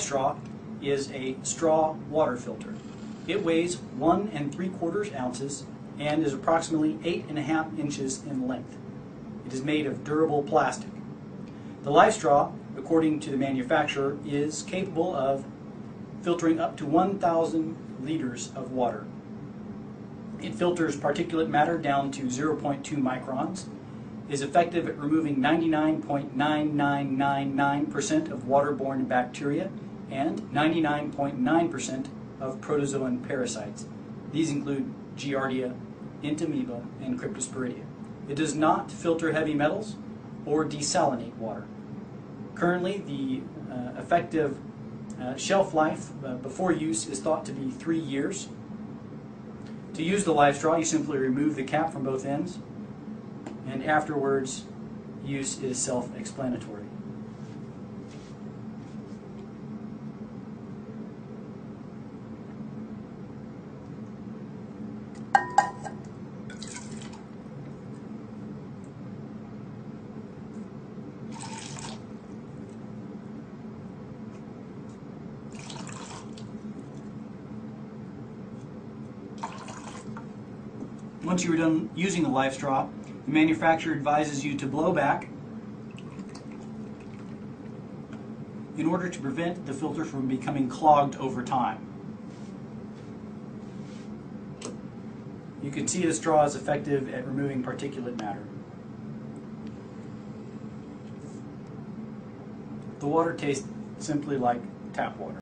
straw is a straw water filter. It weighs one and three quarters ounces and is approximately eight and a half inches in length. It is made of durable plastic. The LifeStraw, according to the manufacturer, is capable of filtering up to 1,000 liters of water. It filters particulate matter down to 0.2 microns, is effective at removing 99.9999% of waterborne bacteria and 99.9% of protozoan parasites. These include Giardia, Entamoeba, and Cryptosporidia. It does not filter heavy metals or desalinate water. Currently, the uh, effective uh, shelf life uh, before use is thought to be three years. To use the LifeStraw, you simply remove the cap from both ends, and afterwards, use is self-explanatory. Once you are done using the LifeStraw, the manufacturer advises you to blow back in order to prevent the filter from becoming clogged over time. You can see the straw is effective at removing particulate matter. The water tastes simply like tap water.